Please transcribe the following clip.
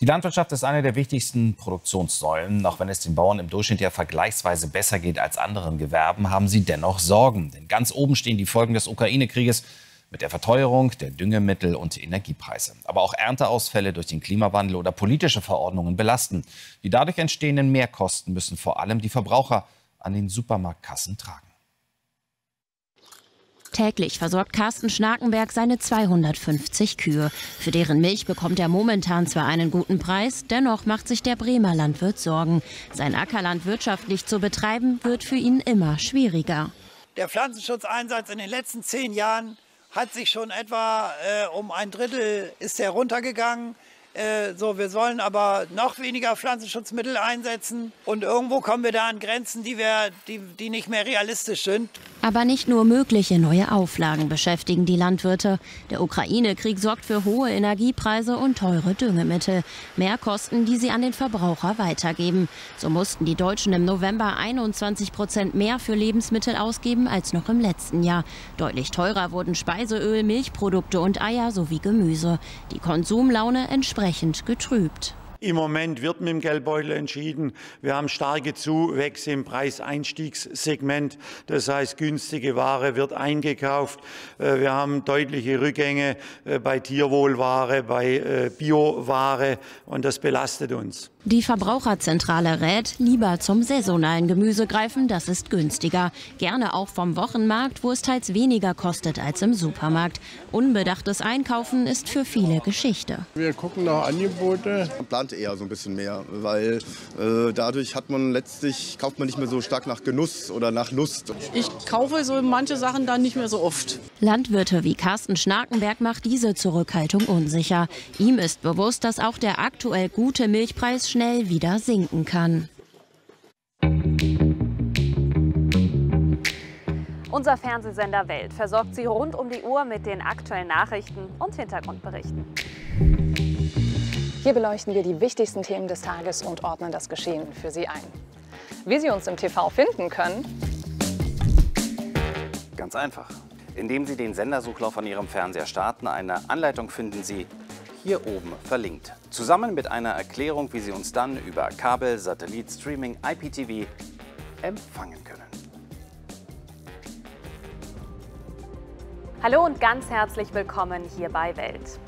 Die Landwirtschaft ist eine der wichtigsten Produktionssäulen. Auch wenn es den Bauern im Durchschnitt ja vergleichsweise besser geht als anderen Gewerben, haben sie dennoch Sorgen. Denn ganz oben stehen die Folgen des Ukraine-Krieges mit der Verteuerung der Düngemittel und Energiepreise. Aber auch Ernteausfälle durch den Klimawandel oder politische Verordnungen belasten. Die dadurch entstehenden Mehrkosten müssen vor allem die Verbraucher an den Supermarktkassen tragen. Täglich versorgt Carsten Schnakenberg seine 250 Kühe. Für deren Milch bekommt er momentan zwar einen guten Preis, dennoch macht sich der Bremer Landwirt Sorgen. Sein Ackerland wirtschaftlich zu betreiben, wird für ihn immer schwieriger. Der Pflanzenschutzeinsatz in den letzten zehn Jahren hat sich schon etwa äh, um ein Drittel ist er runtergegangen. Äh, so, wir sollen aber noch weniger Pflanzenschutzmittel einsetzen und irgendwo kommen wir da an Grenzen, die, wir, die, die nicht mehr realistisch sind. Aber nicht nur mögliche neue Auflagen beschäftigen die Landwirte. Der Ukraine-Krieg sorgt für hohe Energiepreise und teure Düngemittel. Mehrkosten, die sie an den Verbraucher weitergeben. So mussten die Deutschen im November 21 Prozent mehr für Lebensmittel ausgeben als noch im letzten Jahr. Deutlich teurer wurden Speiseöl, Milchprodukte und Eier sowie Gemüse. Die Konsumlaune entsprechend getrübt. Im Moment wird mit dem Geldbeutel entschieden. Wir haben starke Zuwächse im Preiseinstiegssegment. Das heißt, günstige Ware wird eingekauft. Äh, wir haben deutliche Rückgänge äh, bei Tierwohlware, bei äh, Bioware und das belastet uns. Die Verbraucherzentrale rät, lieber zum saisonalen Gemüse greifen, das ist günstiger. Gerne auch vom Wochenmarkt, wo es teils weniger kostet als im Supermarkt. Unbedachtes Einkaufen ist für viele Geschichte. Wir gucken nach Angebote. Man plant eher so ein bisschen mehr, weil äh, dadurch hat man letztlich, kauft man nicht mehr so stark nach Genuss oder nach Lust. Ich kaufe so manche Sachen dann nicht mehr so oft. Landwirte wie Carsten Schnakenberg macht diese Zurückhaltung unsicher. Ihm ist bewusst, dass auch der aktuell gute Milchpreis schnell schnell wieder sinken kann. Unser Fernsehsender Welt versorgt Sie rund um die Uhr mit den aktuellen Nachrichten und Hintergrundberichten. Hier beleuchten wir die wichtigsten Themen des Tages und ordnen das Geschehen für Sie ein. Wie Sie uns im TV finden können? Ganz einfach. Indem Sie den Sendersuchlauf an Ihrem Fernseher starten, eine Anleitung finden Sie hier oben verlinkt. Zusammen mit einer Erklärung, wie Sie uns dann über Kabel, Satellit, Streaming, IPTV empfangen können. Hallo und ganz herzlich willkommen hier bei Welt.